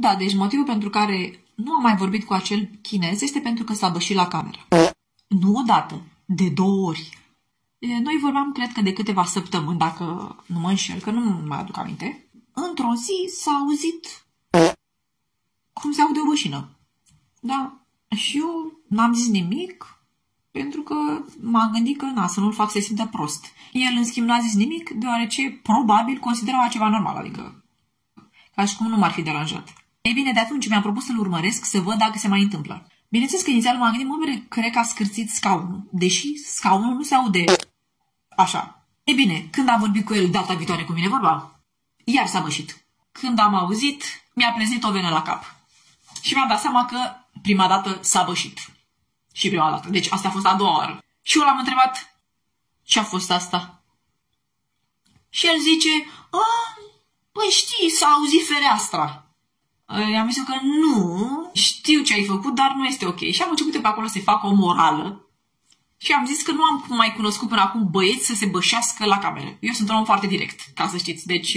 Da, deci motivul pentru care nu am mai vorbit cu acel chinez este pentru că s-a bășit la cameră. Nu odată, de două ori. Noi vorbeam, cred că de câteva săptămâni, dacă nu mă înșel, că nu mai aduc aminte. Într-o zi s-a auzit cum se aude o bășină. Da. Și eu n-am zis nimic, pentru că m-am gândit că, na, să nu-l fac să se simtă prost. El, în schimb, n-a zis nimic, deoarece, probabil, considera ceva normal, adică ca și cum nu m-ar fi deranjat. Ei bine, de atunci mi-am propus să-l urmăresc, să văd dacă se mai întâmplă. Bineînțeles că inițial m-am gândit, mă, cred că a scârțit scaunul, deși scaunul nu se aude așa. Ei bine, când am vorbit cu el data viitoare cu mine vorba, iar s-a bășit. Când am auzit, mi-a plezit o venă la cap. Și mi-am dat seama că prima dată s-a bășit. Și prima dată. Deci asta a fost a doua oară. Și eu l-am întrebat, ce a fost asta? Și el zice, a, păi știi, s-a auzit fereastra. I-am zis că nu, știu ce ai făcut, dar nu este ok. Și am început pe acolo să fac o morală. Și am zis că nu am mai cunoscut până acum băieți să se bășească la cameră. Eu sunt un om foarte direct, ca să știți. Deci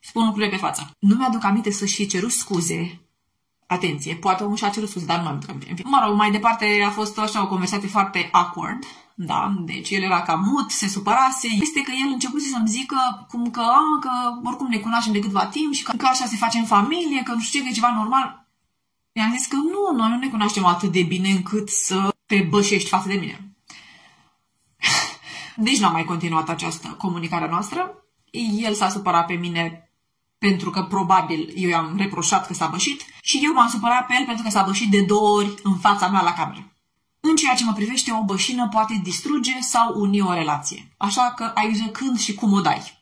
spun lucrurile pe față. Nu mi-aduc aminte să-și fi cerut scuze Atenție, poate omul și-a cerut scuze, dar nu am aminte. Mă rog, mai departe a fost așa o conversație foarte awkward. Da, deci el era cam mut, se supărase. Este că el începuse să-mi zică cum că, a, că oricum ne cunoaștem de câtva timp și că, că așa se face în familie, că nu știu ce, că e ceva normal. I-am zis că nu, noi nu ne cunoaștem atât de bine încât să te bășești față de mine. deci n-am mai continuat această comunicare noastră. El s-a supărat pe mine pentru că probabil eu i-am reproșat că s-a bășit și eu m-am supărat pe el pentru că s-a bășit de două ori în fața mea la cameră. În ceea ce mă privește, o bășină poate distruge sau uni o relație. Așa că ai grijă când și cum o dai.